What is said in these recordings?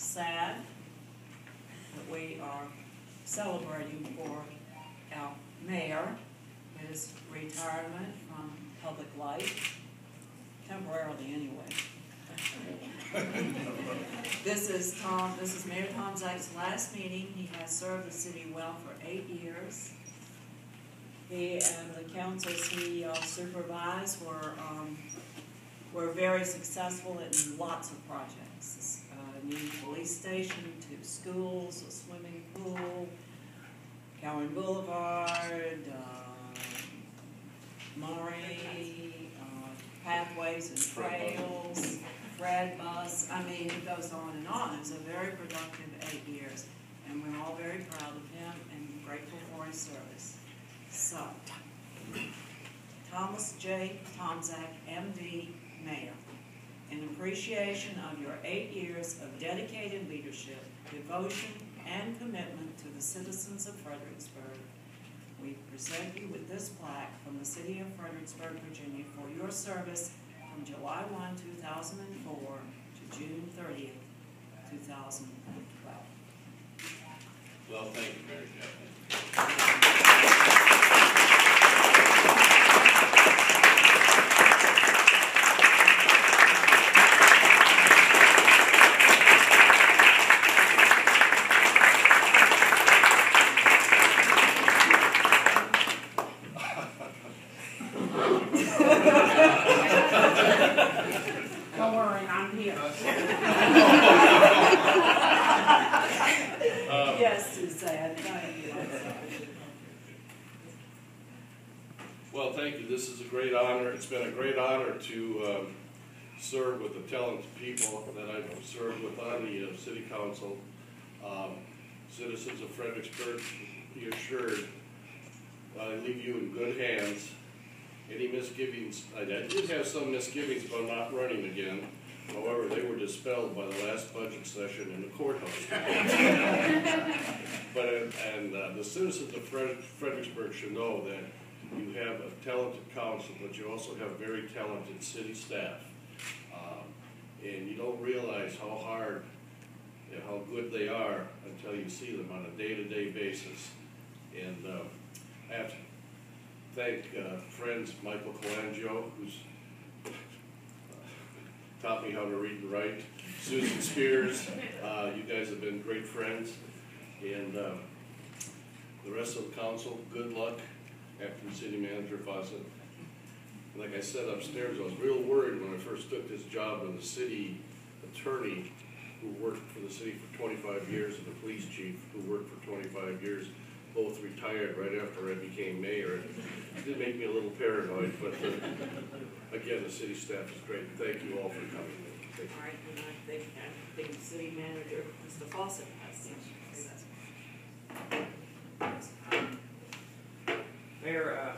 sad that we are celebrating for our mayor, his retirement from public life, temporarily anyway. This is Tom, this is Mayor Tomzak's last meeting. He has served the city well for eight years. He and the councils he uh, supervised were, um, were very successful in lots of projects. Uh, new police station, two schools, a swimming pool, Cowan Boulevard, um, Murray, uh, pathways and trails, Fred bus, I mean, it goes on and on. It was a very productive eight years, and we're all very proud of him and grateful for his service. So, Thomas J. Tomzak, MD, appreciation of your eight years of dedicated leadership, devotion, and commitment to the citizens of Fredericksburg, we present you with this plaque from the city of Fredericksburg, Virginia, for your service from July 1, 2004 to June 30, 2012. Well, thank you, Mary Jo. Don't worry, I'm here. Yes, Suzanne, thank you. Well, thank you. This is a great honor. It's been a great honor to um, serve with the talented people that I've served with on the uh, city council. Um, Citizens of Fredericksburg, be assured, I leave you in good hands. Any misgivings, I did have some misgivings about not running again. However, they were dispelled by the last budget session in the courthouse. But, and uh, the citizens of Fred- Fredericksburg should know that you have a talented council, but you also have very talented city staff. Um, And you don't realize how hard and how good they are until you see them on a day-to-day basis. And uh, I have to thank uh, friends Michael Colangio, who's taught me how to read and write, Susan Spears, uh, you guys have been great friends. And um, the rest of the council, good luck, acting city manager Fawcett. Like I said upstairs, I was real worried when I first took this job when the city attorney who worked for the city for twenty-five years and the police chief who worked for twenty-five years, both retired right after I became mayor. It did make me a little paranoid, but uh, again, the city staff is great. Thank you all for coming. Thank you. All right, and I think, I think city manager, Mr. Fawcett, has some. Mayor, uh,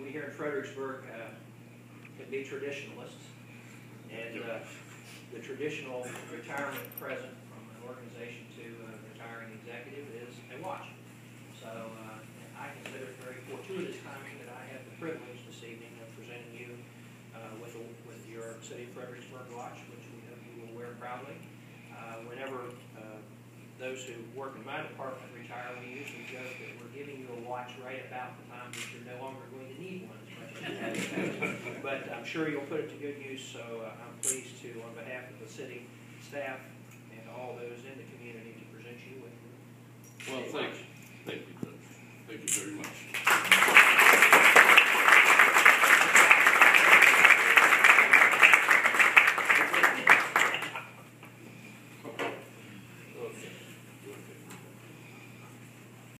we here in Fredericksburg uh, can be traditionalists, and uh, the traditional retirement present from an organization to a retiring executive is a watch. So uh, I consider it very fortuitous timing that I have the privilege this evening of presenting you uh, with, a- with your City of Fredericksburg watch, which we hope you will wear proudly. Uh, Whenever those who work in my department retire, we usually joke that we're giving you a watch right about the time that you're no longer going to need one as much as you have had. But I'm sure you'll put it to good use, so uh, I'm pleased to, on behalf of the city staff and all those in the community, to present you with. Well, thank thank you